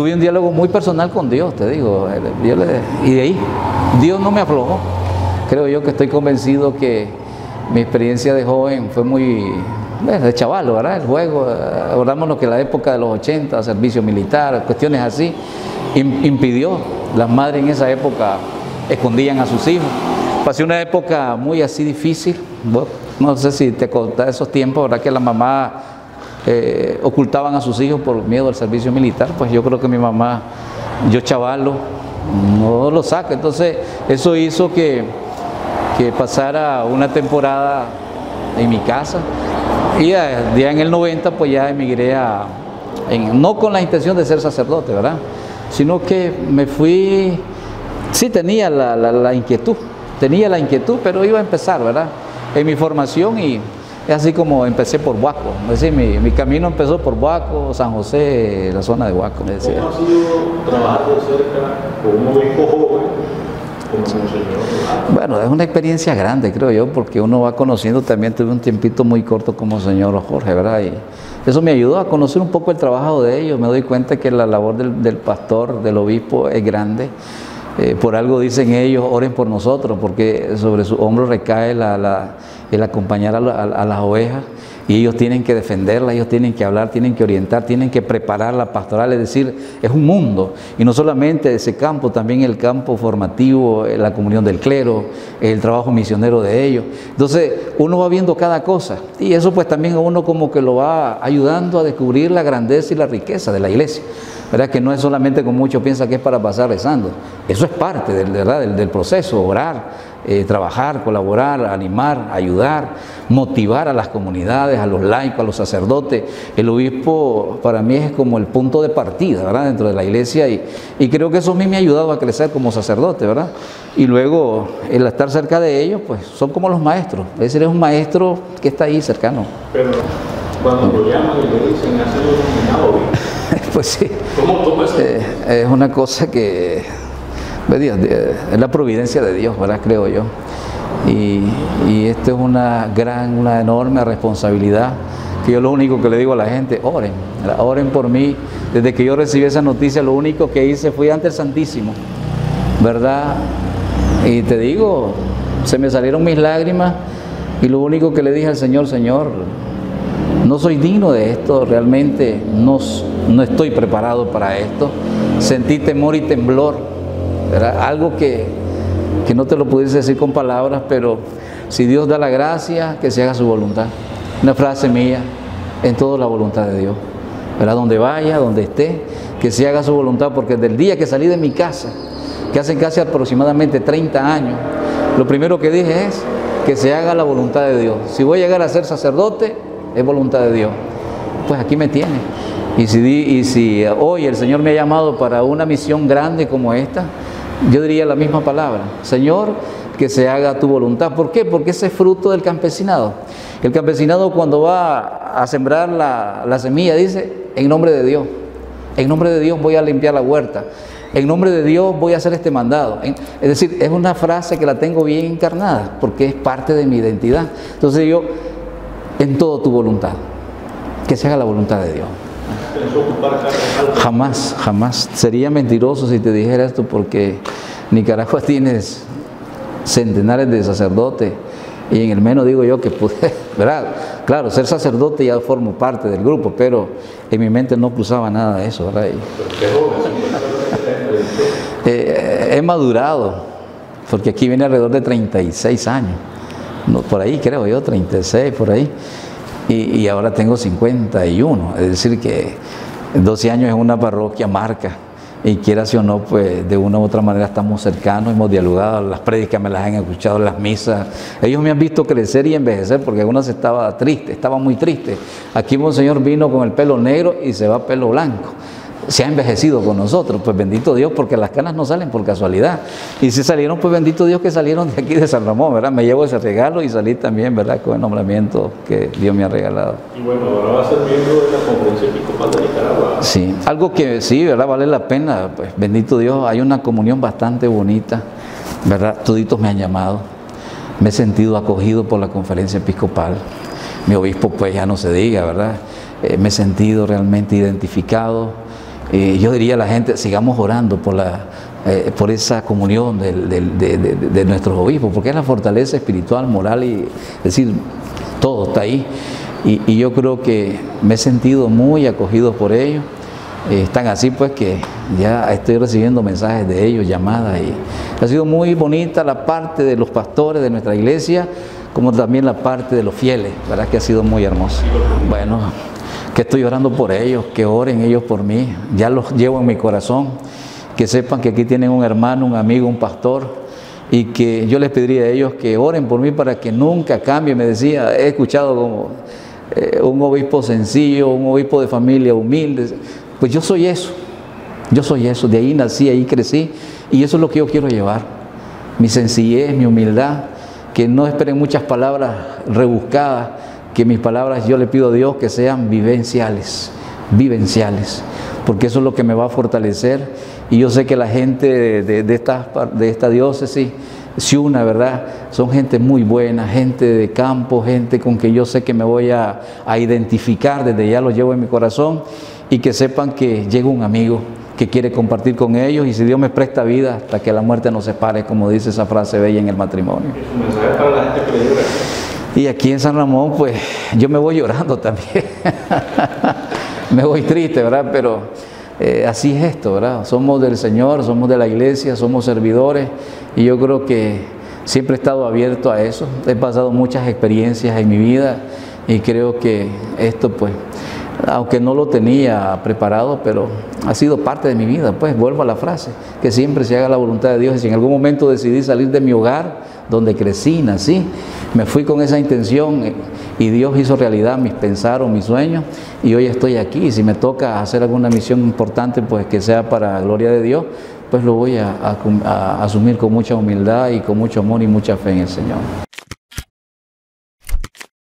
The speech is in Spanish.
tuve un diálogo muy personal con Dios, te digo, y de ahí Dios no me aflojó. Creo yo que estoy convencido que mi experiencia de joven fue muy de chaval, ¿verdad? El juego, acordámonos que la época de los 80, servicio militar, cuestiones así, impidió, las madres en esa época escondían a sus hijos. Pasé una época muy así difícil, no sé si te contás esos tiempos, ¿verdad? Que la mamá eh, ocultaban a sus hijos por miedo al servicio militar, pues yo creo que mi mamá, yo chavalo, no lo saca. Entonces eso hizo que, que pasara una temporada en mi casa y ya, en el 90 pues ya emigré a, no con la intención de ser sacerdote, ¿verdad? Sino que me fui, sí tenía la, la inquietud, tenía la inquietud, pero iba a empezar, ¿verdad? En mi formación y es así como empecé por Huaco. Es decir, mi, mi, camino empezó por Huaco, San José, la zona de Huaco. ¿Cómo ha sido trabajar de cerca con un obispo joven? Bueno, es una experiencia grande, creo yo, porque uno va conociendo, también tuve un tiempito muy corto como señor Jorge, ¿verdad? Y eso me ayudó a conocer un poco el trabajo de ellos, me doy cuenta que la labor del, del pastor, del obispo, es grande. Eh, por algo dicen ellos, oren por nosotros, porque sobre su hombro recae la, la, el acompañar a, las ovejas y ellos tienen que defenderlas, ellos tienen que hablar, tienen que orientar, tienen que preparar la pastoral, es decir, es un mundo. Y no solamente ese campo, también el campo formativo, la comunión del clero, el trabajo misionero de ellos. Entonces, uno va viendo cada cosa y eso pues también a uno como que lo va ayudando a descubrir la grandeza y la riqueza de la iglesia. ¿verdad? Que no es solamente como muchos piensan que es para pasar rezando. Eso es parte del, del, proceso, orar, eh, trabajar, colaborar, animar, ayudar, motivar a las comunidades, a los laicos, a los sacerdotes. El obispo para mí es como el punto de partida, ¿verdad? Dentro de la iglesia y, y creo que eso a mí me ha ayudado a crecer como sacerdote, ¿verdad? Y luego el estar cerca de ellos, pues son como los maestros. Es decir, es un maestro que está ahí cercano. Pero cuando lo llaman y le dicen, pues sí. ¿Cómo eso? Eh, es una cosa que es la providencia de Dios, ¿verdad? Creo yo. Y, y esto es una gran, una enorme responsabilidad que yo lo único que le digo a la gente, oren, oren por mí. Desde que yo recibí esa noticia, lo único que hice fue ante el Santísimo, ¿verdad? Y te digo, se me salieron mis lágrimas y lo único que le dije al Señor, Señor, no soy digno de esto, realmente no, no estoy preparado para esto. Sentí temor y temblor, era algo que, que no te lo pudiese decir con palabras, pero si Dios da la gracia, que se haga su voluntad. Una frase mía, en toda la voluntad de Dios. ¿verdad? Donde vaya, donde esté, que se haga su voluntad, porque desde el día que salí de mi casa, que hace casi aproximadamente 30 años, lo primero que dije es que se haga la voluntad de Dios. Si voy a llegar a ser sacerdote, es voluntad de Dios. Pues aquí me tiene. Y si, y si hoy el Señor me ha llamado para una misión grande como esta, yo diría la misma palabra. Señor, que se haga tu voluntad. ¿Por qué? Porque ese es fruto del campesinado. El campesinado cuando va a sembrar la, la semilla dice, en nombre de Dios. En nombre de Dios voy a limpiar la huerta. En nombre de Dios voy a hacer este mandado. Es decir, es una frase que la tengo bien encarnada porque es parte de mi identidad. Entonces yo en todo tu voluntad. Que se haga la voluntad de Dios. Jamás, jamás. Sería mentiroso si te dijera esto porque Nicaragua tienes centenares de sacerdotes y en el menos digo yo que pude, ¿verdad? Claro, ser sacerdote ya formo parte del grupo, pero en mi mente no cruzaba nada de eso, ¿verdad? Eh, he madurado, porque aquí viene alrededor de 36 años por ahí creo yo, 36, por ahí, y, ahora tengo 51, es decir que 12 años en una parroquia marca, y quieras o no, pues de una u otra manera estamos cercanos, hemos dialogado, las prédicas me las han escuchado, las misas, ellos me han visto crecer y envejecer, porque algunas estaba triste, estaba muy triste. Aquí Monseñor vino con el pelo negro y se va pelo blanco se ha envejecido con nosotros. Pues bendito Dios, porque las canas no salen por casualidad. Y si salieron, pues bendito Dios que salieron de aquí de San Ramón, ¿verdad? Me llevo ese regalo y salí también, ¿verdad? Con el nombramiento que Dios me ha regalado. Y bueno, ahora va a ser miembro de la Conferencia Episcopal de Nicaragua. Sí, algo que sí, ¿verdad? Vale la pena. Pues bendito Dios, hay una comunión bastante bonita, ¿verdad? Toditos me han llamado. Me he sentido acogido por la Conferencia Episcopal. Mi obispo, pues ya no se diga, ¿verdad? Eh, me he sentido realmente identificado eh, yo diría a la gente, sigamos orando por, la, eh, por esa comunión de, de- de nuestros obispos, porque es la fortaleza espiritual, moral y, es decir, todo está ahí. Y, yo creo que me he sentido muy acogido por ellos. Eh, están así pues que ya estoy recibiendo mensajes de ellos, llamadas y ha sido muy bonita la parte de los pastores de nuestra iglesia, como también la parte de los fieles, verdad que ha sido muy hermoso. Bueno, que estoy orando por ellos, que oren ellos por mí, ya los llevo en mi corazón, que sepan que aquí tienen un hermano, un amigo, un pastor. Y que yo les pediría a ellos que oren por mí para que nunca cambie. Me decía, he escuchado como eh, un obispo sencillo, un obispo de familia humilde. Pues yo soy eso, yo soy eso, de ahí nací, ahí crecí. Y eso es lo que yo quiero llevar. Mi sencillez, mi humildad, que no esperen muchas palabras rebuscadas, que mis palabras yo le pido a Dios que sean vivenciales, vivenciales, porque eso es lo que me va a fortalecer y yo sé que la gente de, esta, de esta diócesis se una, ¿verdad? Son gente muy buena, gente de campo, gente con que yo sé que me voy a, a identificar, desde ya lo llevo en mi corazón y que sepan que llega un amigo que quiere compartir con ellos y si Dios me presta vida hasta que la muerte nos separe, como dice esa frase bella en el matrimonio. Y aquí en San Ramón, pues yo me voy llorando también. me voy triste, ¿verdad? Pero eh, así es esto, ¿verdad? Somos del Señor, somos de la iglesia, somos servidores y yo creo que siempre he estado abierto a eso. He pasado muchas experiencias en mi vida y creo que esto, pues, aunque no lo tenía preparado, pero ha sido parte de mi vida. Pues vuelvo a la frase, que siempre se haga la voluntad de Dios. Y si en algún momento decidí salir de mi hogar, donde crecí, nací, me fui con esa intención eh, y Dios hizo realidad mis pensaros, mis sueños y hoy estoy aquí. Y si me toca hacer alguna misión importante, pues que sea para la gloria de Dios, pues lo voy a- a asumir con mucha humildad y con mucho amor y mucha fe en el Señor.